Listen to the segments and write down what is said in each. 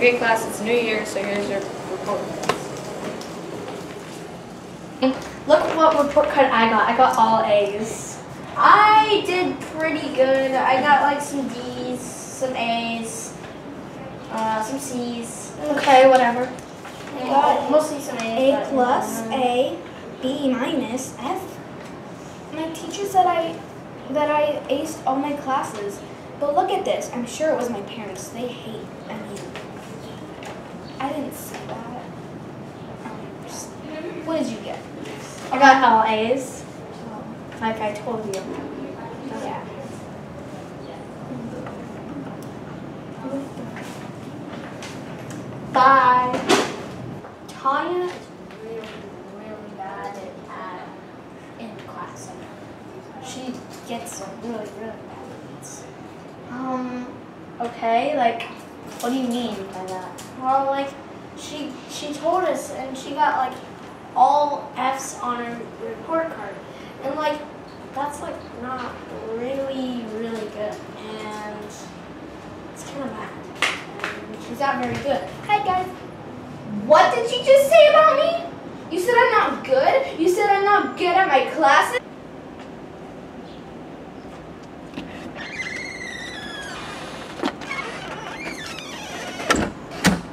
Okay, class, it's New Year, so here's your report. Look what report card I got. I got all A's. I did pretty good. I got like some D's, some A's, uh, some C's. Okay, whatever. I got mostly some A's. A plus, A, B minus, F. My teacher said I that I aced all my classes. But look at this. I'm sure it was my parents. They hate. I mean, I didn't see that. What did you get? I got all A's, like I told you. Yeah. Bye. Tanya is really, really bad at in class. She gets really, really bad grades. Um, okay, like, what do you mean by that? Well, like she she told us, and she got like all Fs on her report card, and like that's like not really, really good, and it's kind of bad. And she's not very good. Hi guys. What did you just say about me? You said I'm not good? You said I'm not good at my classes?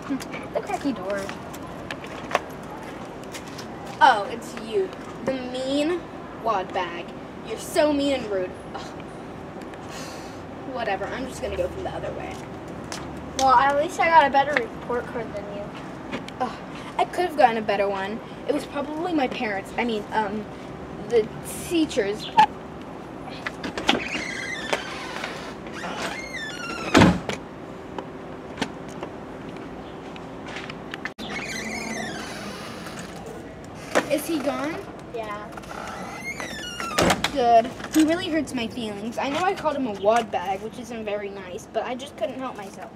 The cracky door. Oh, it's you. The mean wad bag. You're so mean and rude. Ugh. Whatever, I'm just gonna go from the other way. Well, at least I got a better report card than you. Ugh. I could have gotten a better one. It was probably my parents. I mean, um, the teachers. Is he gone? Yeah. Good. He really hurts my feelings. I know I called him a wad bag, which isn't very nice, but I just couldn't help myself.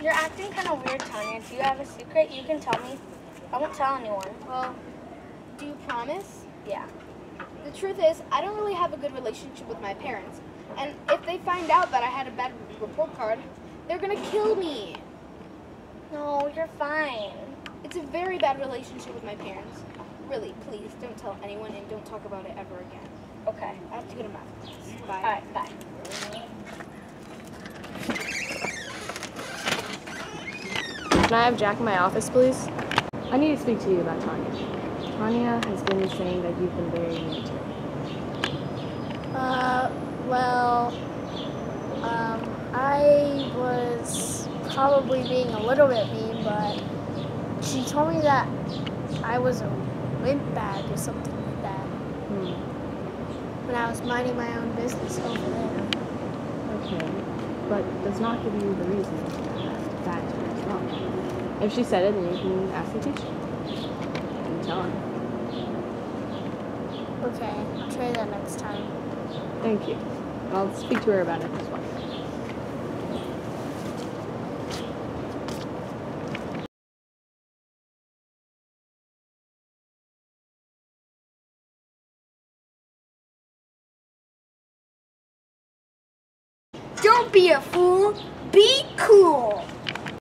You're acting kind of weird, Tanya. Do you have a secret? You can tell me. I won't tell anyone. Well, do you promise? Yeah. The truth is, I don't really have a good relationship with my parents. And if they find out that I had a bad report card, they're gonna kill me. No, you're fine. It's a very bad relationship with my parents. Really, please don't tell anyone and don't talk about it ever again. Okay. I have to go to math class. Bye. All right. Bye. Can I have Jack in my office, please? I need to speak to you about Tanya. Tanya has been saying that you've been very mean to her. Uh, well, um, I was probably being a little bit mean, but she told me that I was a wimp bag or something like that Hmm. when I was minding my own business over there. Okay. But does not give you the reason that that is wrong. If she said it, then you can ask the teacher. And tell her. Okay, I'll try that next time. Thank you. I'll speak to her about it as well. Don't be a fool. Be cool.